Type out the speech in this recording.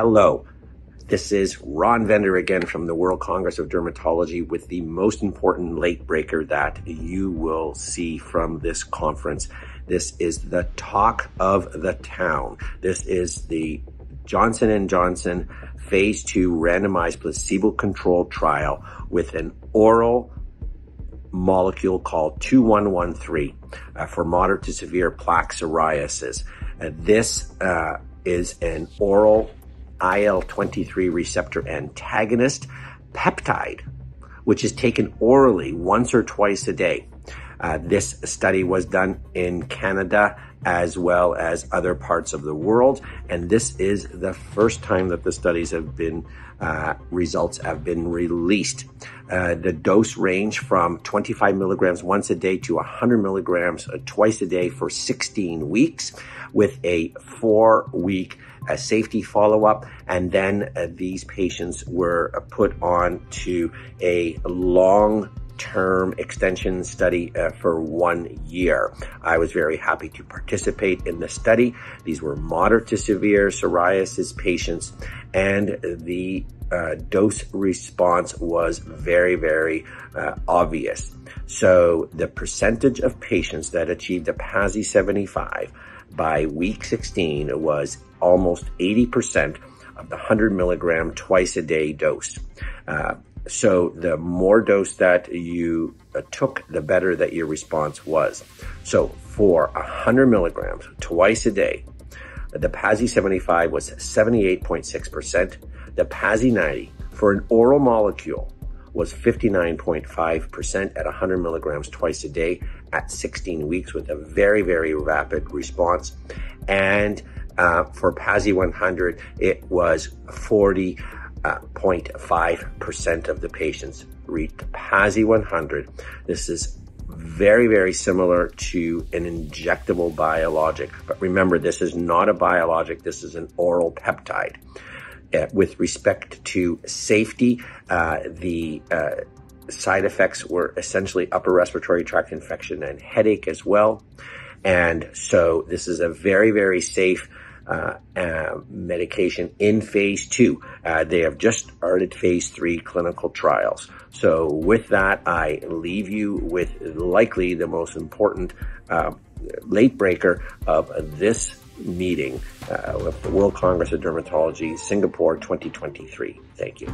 Hello. This is Ron Vender again from the World Congress of Dermatology with the most important late breaker that you will see from this conference. This is the talk of the town. This is the Johnson & Johnson phase 2 randomized placebo controlled trial with an oral molecule called 2113 uh, for moderate to severe plaque psoriasis. Uh, this uh, is an oral IL-23 receptor antagonist peptide, which is taken orally once or twice a day. Uh, this study was done in Canada as well as other parts of the world, and this is the first time that the studies have been uh, results have been released. Uh, the dose range from 25 milligrams once a day to 100 milligrams uh, twice a day for 16 weeks, with a four-week a safety follow-up, and then uh, these patients were uh, put on to a long term extension study uh, for one year. I was very happy to participate in the study. These were moderate to severe psoriasis patients, and the uh, dose response was very, very uh, obvious. So the percentage of patients that achieved a PASI 75 by week 16 was almost 80% of the 100 milligram twice a day dose. Uh, so the more dose that you uh, took, the better that your response was. So for 100 milligrams twice a day, the PASI 75 was 78.6%. The PASI 90 for an oral molecule was 59.5% at 100 milligrams twice a day at 16 weeks with a very, very rapid response. And uh, for PASI 100, it was 40.5% uh, of the patients reached PASI 100. This is very, very similar to an injectable biologic. But remember, this is not a biologic. This is an oral peptide. Uh, with respect to safety, uh, the uh, side effects were essentially upper respiratory tract infection and headache as well. And so this is a very, very safe medication in phase two. Uh, they have just started phase three clinical trials. So with that, I leave you with likely the most important uh, late breaker of this meeting uh, of the World Congress of Dermatology, Singapore 2023. Thank you.